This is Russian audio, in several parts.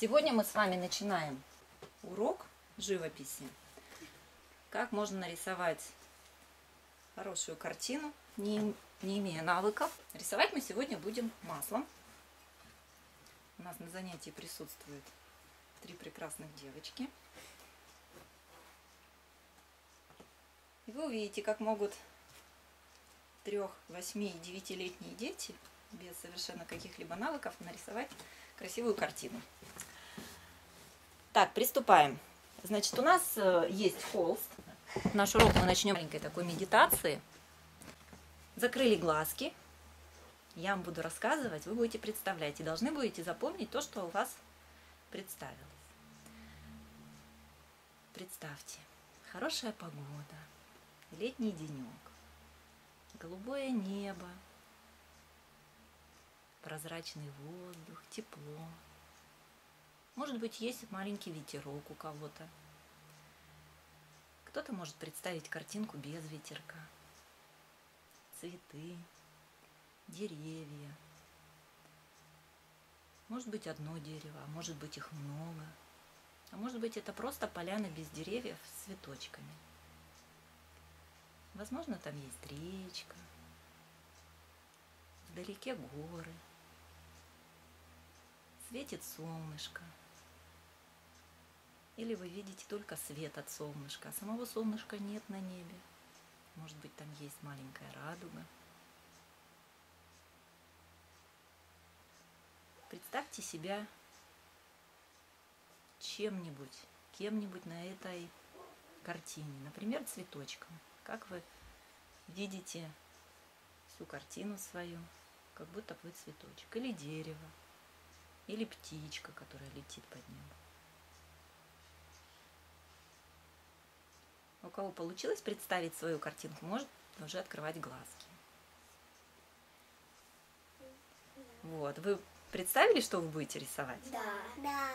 Сегодня мы с вами начинаем урок живописи. Как можно нарисовать хорошую картину, не, не имея навыков. Рисовать мы сегодня будем маслом. У нас на занятии присутствуют три прекрасных девочки. И вы увидите, как могут трех, восьми и девятилетние дети без совершенно каких-либо навыков нарисовать красивую картину. Так, приступаем. Значит, у нас э, есть холст. Наш урок мы начнем маленькой такой медитации. Закрыли глазки. Я вам буду рассказывать, вы будете представлять и должны будете запомнить то, что у вас представилось. Представьте, хорошая погода, летний денек, голубое небо, прозрачный воздух, тепло. Может быть, есть маленький ветерок у кого-то. Кто-то может представить картинку без ветерка. Цветы, деревья. Может быть, одно дерево, а может быть, их много. А может быть, это просто поляна без деревьев с цветочками. Возможно, там есть речка, вдалеке горы, светит солнышко. Или вы видите только свет от солнышка, а самого солнышка нет на небе. Может быть, там есть маленькая радуга. Представьте себя чем-нибудь, кем-нибудь на этой картине, например, цветочком. Как вы видите всю картину свою, как будто бы цветочек, или дерево, или птичка, которая летит под небом. У кого получилось представить свою картинку, может уже открывать глазки. Вот, вы представили, что вы будете рисовать? Да. Да.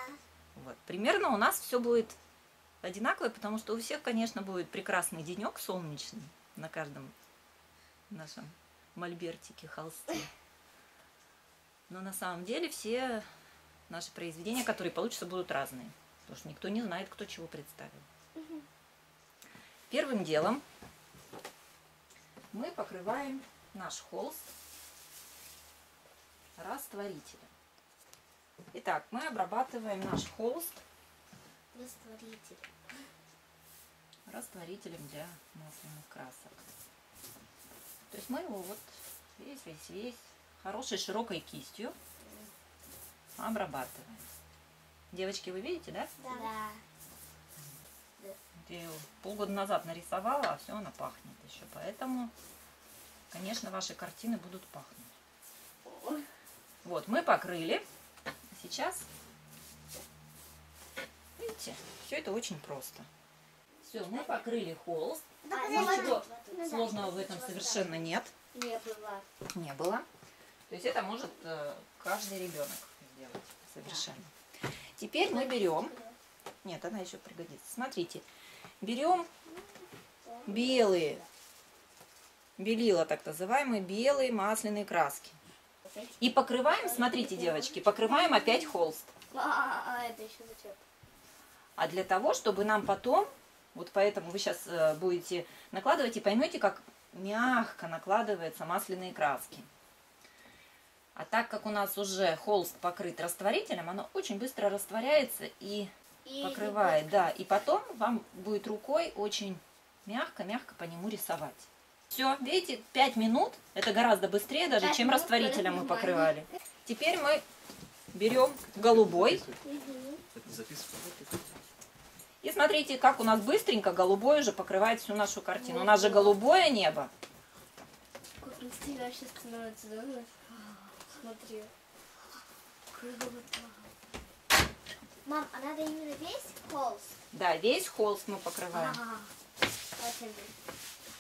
Вот. Примерно у нас все будет одинаково, потому что у всех, конечно, будет прекрасный денек солнечный на каждом нашем мольбертике, холсте. Но на самом деле все наши произведения, которые получатся, будут разные. Потому что никто не знает, кто чего представил. Первым делом мы покрываем наш холст растворителем. Итак, мы обрабатываем наш холст Растворитель. растворителем для масляных красок. То есть мы его вот весь, весь, весь хорошей широкой кистью обрабатываем. Девочки, вы видите, да? Да. Ее полгода назад нарисовала, а все она пахнет еще. Поэтому, конечно, ваши картины будут пахнуть. Вот, мы покрыли. Сейчас, видите, все это очень просто. Все, мы покрыли холст. Ничего сложного в этом совершенно нет. Не было. Не было. То есть это может э, каждый ребенок сделать совершенно. Теперь мы берем... Нет, она еще пригодится. Смотрите, берем белые, белила так называемые, белые масляные краски. И покрываем, смотрите, девочки, покрываем опять холст. А, а зачем? А для того, чтобы нам потом, вот поэтому вы сейчас будете накладывать и поймете, как мягко накладываются масляные краски. А так как у нас уже холст покрыт растворителем, оно очень быстро растворяется и И покрывает, да. И потом вам будет рукой очень мягко-мягко по нему рисовать. Все, видите, 5 минут, это гораздо быстрее даже, чем растворителем мы покрывали. Теперь мы берем голубой и смотрите, как у нас быстренько голубой уже покрывает всю нашу картину. У нас же голубое небо. Смотри. Мам, а надо именно весь холст? Да, весь холст мы покрываем. Ага. Весь?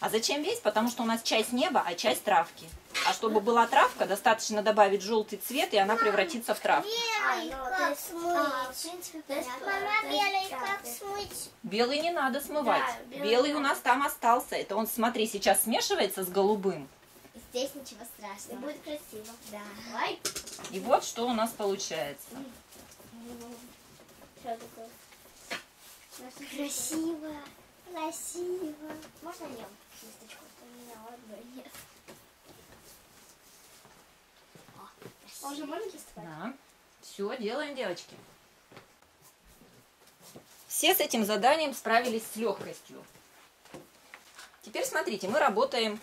А зачем весь? Потому что у нас часть неба, а часть травки. А чтобы была травка, достаточно добавить желтый цвет, и она превратится в травку. Белый как смыть? А. Мама, белый так, как да. смыть? Белый не надо смывать. Да, белый белый у нас там остался. Это он, смотри, сейчас смешивается с голубым. Здесь ничего страшного. будет красиво. Да. И вот что у нас получается. Красиво. Красиво. Можно нем кисточку? У меня одной нет. О. А уже можно рисовать? Да. Все, делаем, девочки. Все с этим заданием справились с легкостью. Теперь смотрите, мы работаем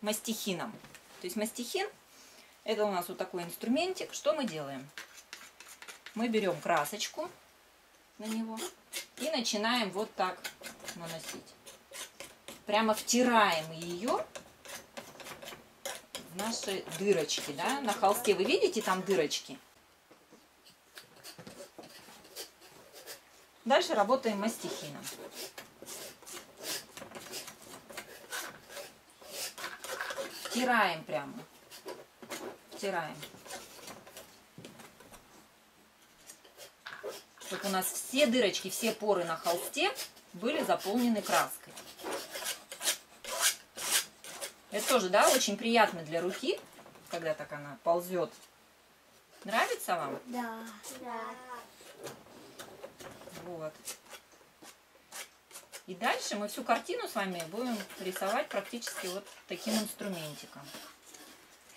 мастихином. То есть мастихин – это у нас вот такой инструментик. Что мы делаем? Мы берем красочку на него и начинаем вот так наносить. Прямо втираем ее в наши дырочки, да, на холсте. Вы видите там дырочки? Дальше работаем мастихином. Втираем прямо. Втираем. Чтобы у нас все дырочки, все поры на холсте были заполнены краской. Это тоже, да, очень приятно для руки, когда так она ползет. Нравится вам? Да. Да. Вот. И дальше мы всю картину с вами будем рисовать практически вот таким инструментиком.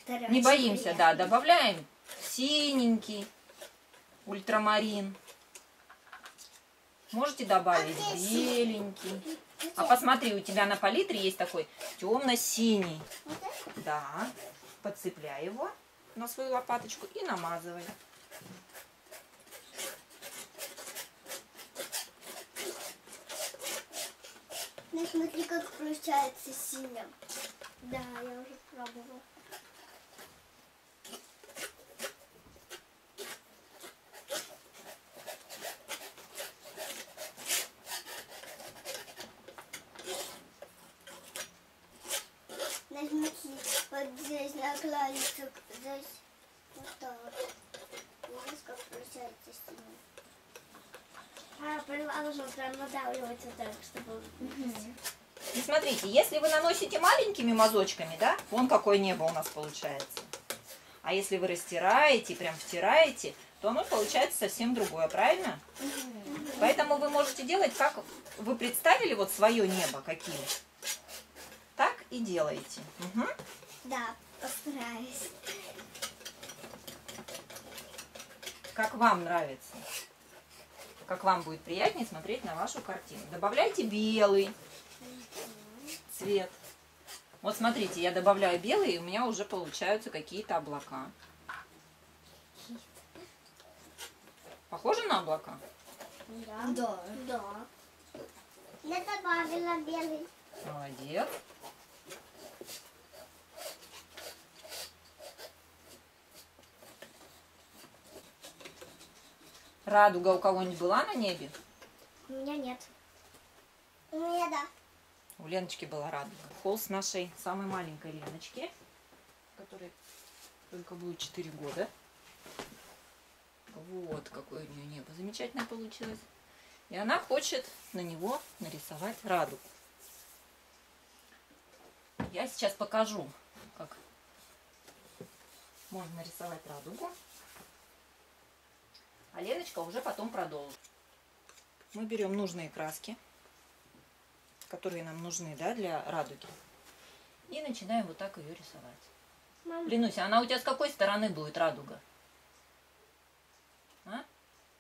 Это Не боимся, да, добавляем синенький, ультрамарин. Можете добавить беленький. А посмотри, у тебя на палитре есть такой темно-синий. Да. Подцепляй его на свою лопаточку и намазывай. Ну смотри, как получается синим. Да, я уже пробовала. Нажмите вот здесь наклонится, здесь вот так. Видишь, как получается синим. А, поняла, а нужно прям вот так, чтобы... И смотрите, если вы наносите маленькими мазочками, да, вон какое небо у нас получается. А если вы растираете, прям втираете, то оно получается совсем другое, правильно? Поэтому вы можете делать, как вы представили вот свое небо каким. Так и делаете. Мгм. Да, постараюсь. Как вам нравится. Как вам будет приятнее смотреть на вашу картину. Добавляйте белый цвет. Вот смотрите, я добавляю белый, и у меня уже получаются какие-то облака. Похоже на облака? Да. Да. Да. Я добавила белый. Молодец. Радуга у кого-нибудь была на небе? У меня нет. У меня да. У Леночки была радуга. Холст нашей самой маленькой Леночки, которой только будет 4 года. Вот какое у нее небо замечательное получилось. И она хочет на него нарисовать радугу. Я сейчас покажу, как можно нарисовать радугу. А Леночка уже потом продолжит. Мы берем нужные краски которые нам нужны, да, для радуги. И начинаем вот так ее рисовать. Мам, Ленуся, она у тебя с какой стороны будет радуга? А?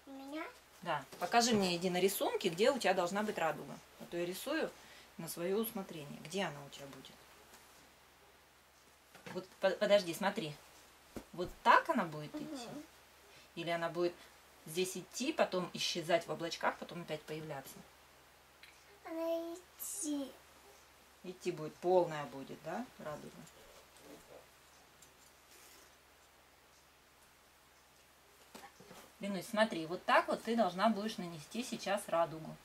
у меня? Да. Покажи мне, иди на рисунке, где у тебя должна быть радуга. А то я рисую на свое усмотрение. Где она у тебя будет? Вот по- подожди, смотри. Вот так она будет идти? Мгм. Или она будет здесь идти, потом исчезать в облачках, потом опять появляться? Она идти. Идти будет, полная будет, да, радуга? Ленусь, смотри, вот так вот ты должна будешь нанести сейчас радугу.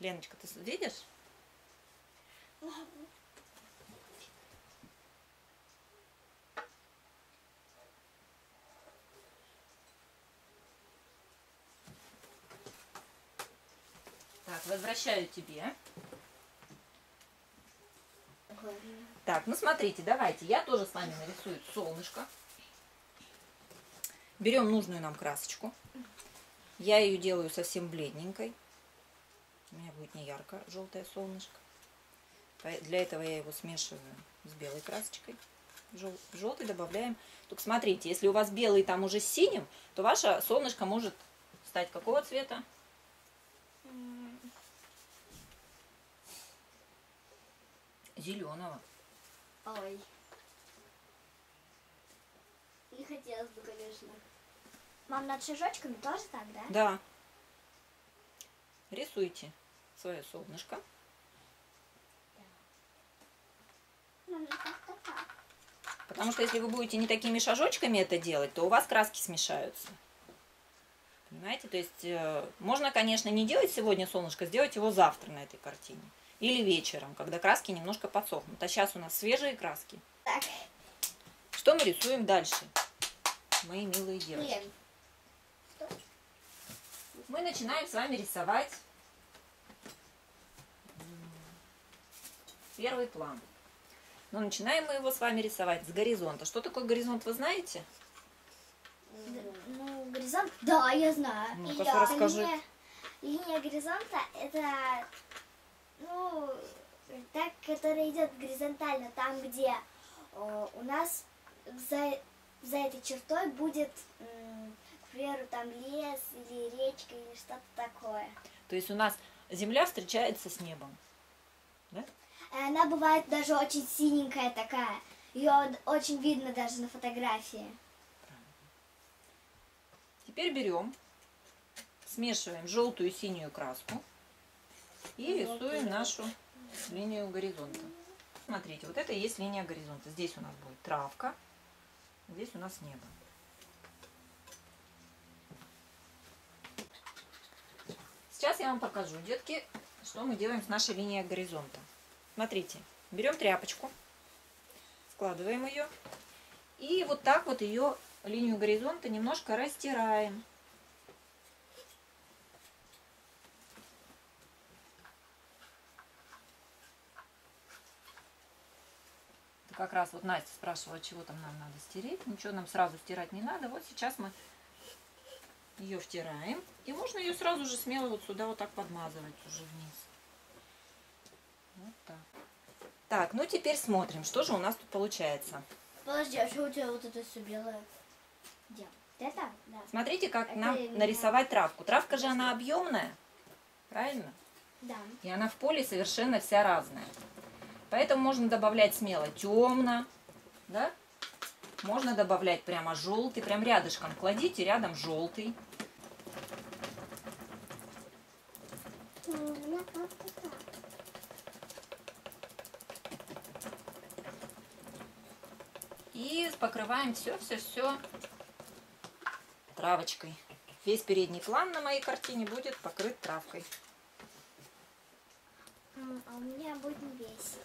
Леночка, ты видишь? Возвращаю тебе. Так, ну смотрите, давайте, я тоже с вами нарисую солнышко. Берем нужную нам красочку. Я ее делаю совсем бледненькой. У меня будет не ярко желтое солнышко. Для этого я его смешиваю с белой красочкой. Жел- Желтый добавляем. Только смотрите, если у вас белый там уже с синим, то ваше солнышко может стать какого цвета? Зеленого. Ой. Не хотелось бы, конечно. Мам, над шажочками тоже так, да? Да. Рисуйте свое солнышко. Потому что если вы будете не такими шажочками это делать, то у вас краски смешаются. Понимаете? То есть э, можно, конечно, не делать сегодня солнышко, сделать его завтра на этой картине. Или вечером, когда краски немножко подсохнут. А сейчас у нас свежие краски. Так, Что мы рисуем дальше? Мои милые девочки. Мы начинаем с вами рисовать первый план. Но начинаем мы его с вами рисовать с горизонта. Что такое горизонт, вы знаете? ну, горизонт, да, я знаю. Ну-ка, Да. расскажи. Линия, линия горизонта это, ну, так, которая идет горизонтально, там, где э, у нас за, за этой чертой будет, м, к примеру, там лес или речка или что-то такое. То есть у нас Земля встречается с небом. Да? И Она бывает даже очень синенькая такая. Ее очень видно даже на фотографии. Теперь берем, смешиваем желтую и синюю краску и рисуем нашу линию горизонта. Смотрите, вот это и есть линия горизонта. Здесь у нас будет травка, здесь у нас небо. Сейчас я вам покажу, детки, что мы делаем с нашей линией горизонта. Смотрите, берем тряпочку, складываем ее и вот так вот ее линию горизонта немножко растираем. Как раз вот Настя спрашивала, чего там нам надо стереть. Ничего нам сразу стирать не надо. Вот сейчас мы ее втираем. И можно ее сразу же смело вот сюда вот так подмазывать уже вниз. Вот так. Так, ну теперь смотрим, что же у нас тут получается. Подожди, а что у тебя вот это все белое? Где? Это? Да. Смотрите, как Это нам именно- нарисовать травку. Травка же она объемная, правильно? Да. И она в поле совершенно вся разная. Поэтому можно добавлять смело темно, да? Можно добавлять прямо желтый, прям рядышком кладите, рядом желтый. И покрываем все-все-все травочкой. Весь передний план на моей картине будет покрыт травкой. М, А у меня будет не весь.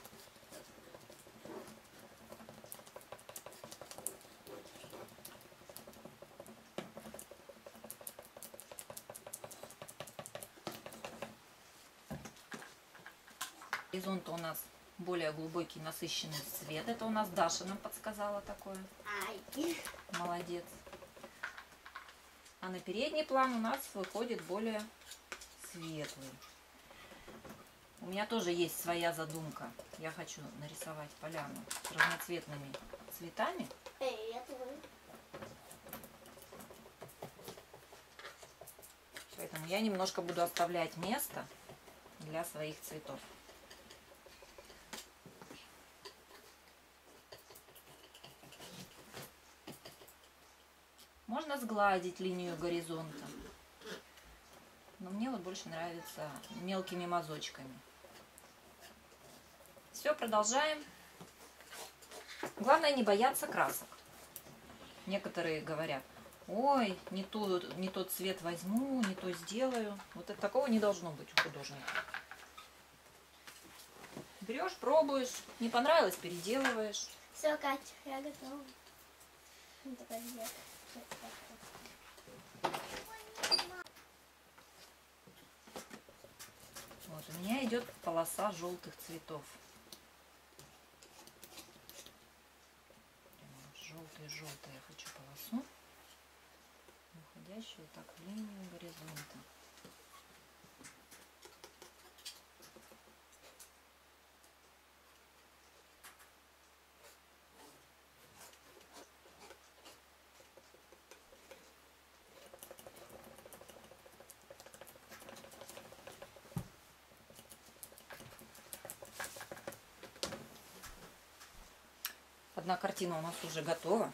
Горизонт у нас более глубокий, насыщенный цвет. Это у нас Даша нам подсказала такое. Молодец. А на передний план у нас выходит более светлый. У меня тоже есть своя задумка. Я хочу нарисовать поляну с разноцветными цветами. Тоже. Поэтому я немножко буду оставлять место для своих цветов. Сгладить линию горизонта. Но мне вот больше нравится мелкими мазочками. Все, продолжаем. Главное не бояться красок. Некоторые говорят, ой, не, то, не тот цвет возьму, не то сделаю. Вот это, такого не должно быть у художника. Берешь, пробуешь, не понравилось, переделываешь. Все, Катя, я готова. Ну, такая где? Вот, у меня идет полоса желтых цветов. Желтый-желтый я хочу полосу. входящую так в линию горизонта. Картина у нас уже готова.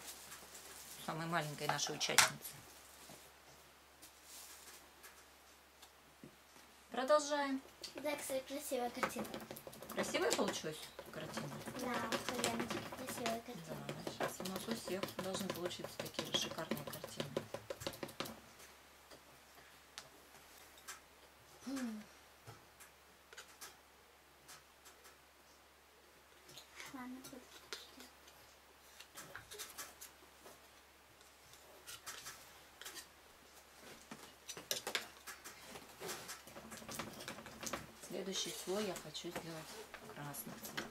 Самой маленькой нашей участницы. Продолжаем. Да, кстати, красивая картина. Красивая получилась картина? Да, Поляночка, красивая Да, картина. сейчас у нас у всех должны получиться такие же шикарные картины. Ладно, буду. Следующий слой я хочу сделать красных цветов.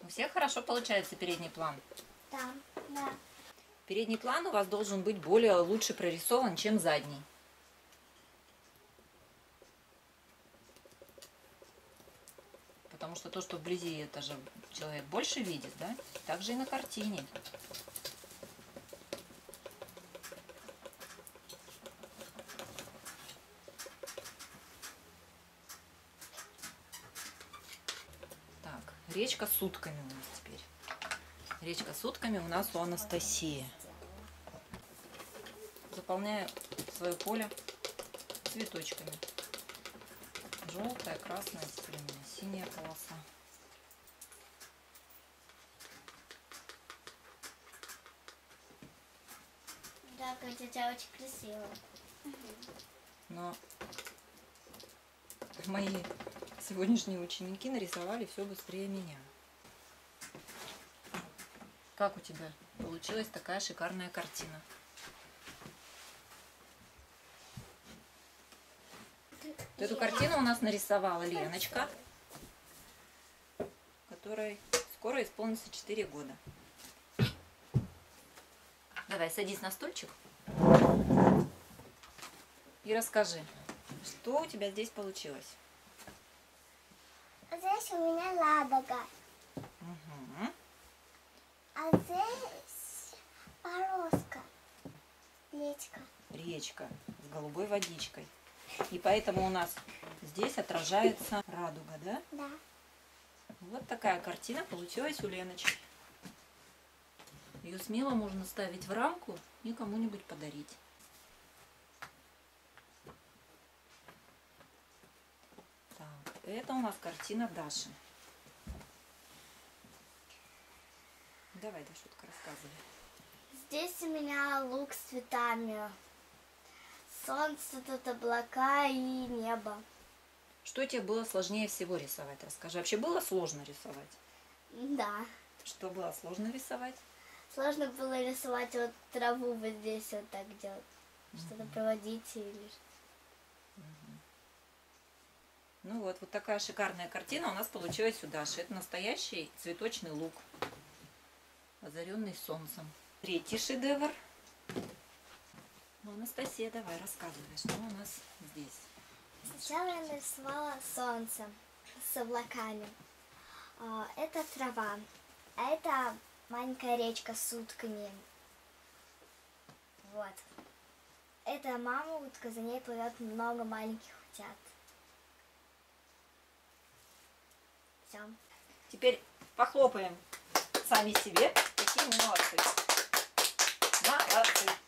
У всех хорошо получается передний план. Да, да. Передний план у вас должен быть более лучше прорисован, чем задний. Потому что то, что вблизи, это же человек больше видит, да? Так же и на картине. Так, речка с утками у нас теперь. Речка с утками у нас у Анастасии. Заполняю свое поле цветочками. Желтая, красная, меня синяя полоса. Да, Катя, у тебя очень красиво. Но мои сегодняшние ученики нарисовали все быстрее меня. Как у тебя получилась такая шикарная картина? Эту картину у нас нарисовала Леночка, которой скоро исполнится 4 года. Давай, садись на стульчик и расскажи, что у тебя здесь получилось. Здесь у меня ладога. Мгм. А здесь морозка. Речка. Речка с голубой водичкой. И поэтому у нас здесь отражается радуга, да? Да. Вот такая картина получилась у Леночки. Ее смело можно ставить в рамку и кому-нибудь подарить. Так, это у нас картина Даши. Давай, Дашутка, рассказывай. Здесь у меня лук с цветами. Солнце, тут облака и небо. Что тебе было сложнее всего рисовать? Расскажи. Вообще было сложно рисовать? Да. Что было сложно рисовать? Сложно было рисовать вот траву вот здесь вот так делать. Что-то проводить или... Ну вот, вот такая шикарная картина у нас получилась у Даши. Это настоящий цветочный лук, озаренный солнцем. Третий шедевр. Ну, Анастасия, давай рассказывай, что у нас здесь. Сначала я нарисовала солнце с облаками. А, Это трава. А это маленькая речка с утками. Вот. Это мама утка, за ней плывет много маленьких утят. гостям. Теперь похлопаем сами себе. Какие молодцы. Молодцы.